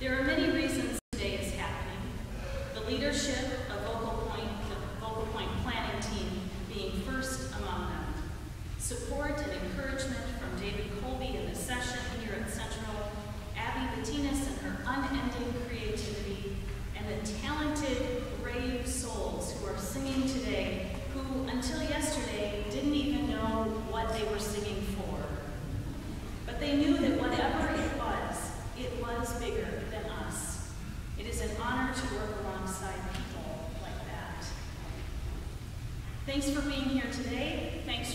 There are many reasons today is happening. The leadership of VocalPoint, the VocalPoint planning team being first among them. Support and encouragement from David Colby in the session here at Central, Abby Patinas and her unending creativity, and the talented, brave souls who are singing today, who until yesterday didn't even know what they were singing for. But they knew Thanks for being here today. Thanks